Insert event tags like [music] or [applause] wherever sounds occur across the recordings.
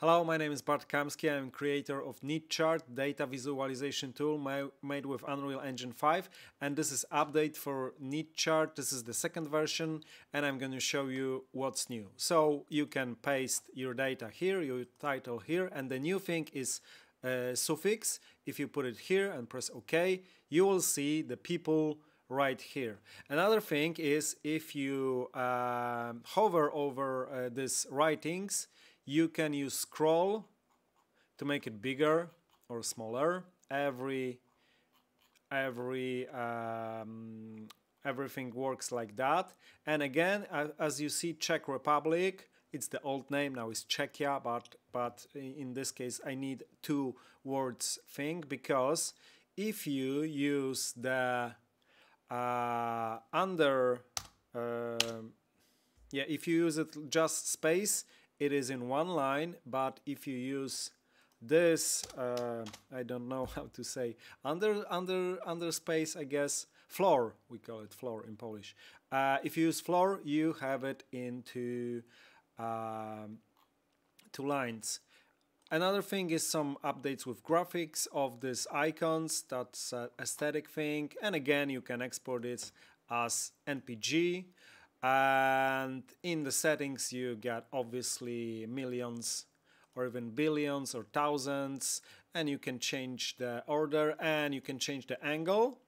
Hello, my name is Bart Kamski. I'm creator of NeatChart data visualization tool made with Unreal Engine 5 and this is update for NeatChart. This is the second version and I'm going to show you what's new. So you can paste your data here, your title here and the new thing is uh, suffix. If you put it here and press OK, you will see the people right here. Another thing is if you uh, hover over uh, these writings, you can use scroll to make it bigger or smaller. Every every um, everything works like that. And again as you see Czech Republic it's the old name now is Czechia but but in this case I need two words thing because if you use the uh, under uh, yeah if you use it just space it is in one line but if you use this uh, I don't know [laughs] how to say under under under space I guess floor we call it floor in Polish. Uh, if you use floor you have it into um, two lines. Another thing is some updates with graphics of these icons. That's an aesthetic thing. And again you can export it as NPG and in the settings you get obviously millions or even billions or thousands and you can change the order and you can change the angle.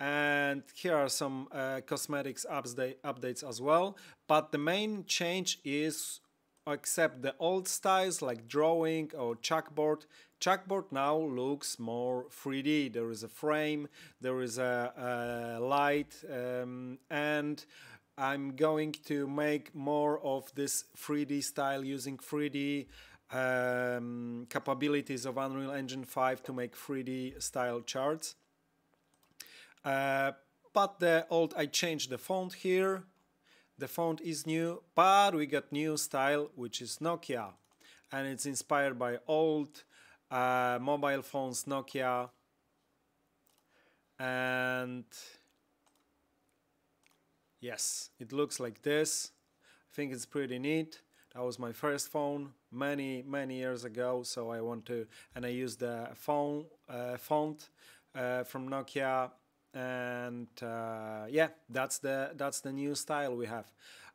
And here are some uh, cosmetics update, updates as well. But the main change is except the old styles like drawing or chalkboard. Chalkboard now looks more 3d there is a frame there is a, a light um, and I'm going to make more of this 3D style using 3D um, capabilities of Unreal Engine 5 to make 3D style charts. Uh, but the old, I changed the font here. The font is new, but we got new style, which is Nokia. And it's inspired by old uh, mobile phones Nokia. And Yes, it looks like this. I think it's pretty neat. That was my first phone many, many years ago. So I want to, and I used the phone uh, font uh, from Nokia, and uh, yeah, that's the that's the new style we have.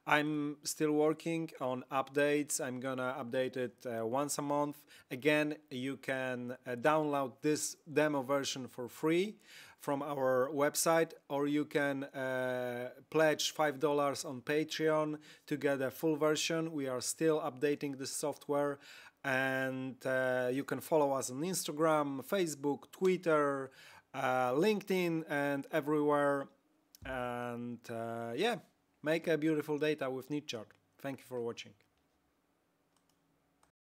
I'm still working on updates. I'm gonna update it uh, once a month. Again, you can uh, download this demo version for free from our website or you can uh, pledge $5 on Patreon to get a full version. We are still updating the software and uh, you can follow us on Instagram, Facebook, Twitter, uh, LinkedIn and everywhere. And uh, yeah, make a beautiful data with NeatChart. Thank you for watching.